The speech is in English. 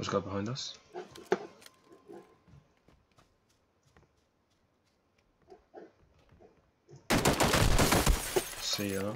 There's a guy behind us. See ya.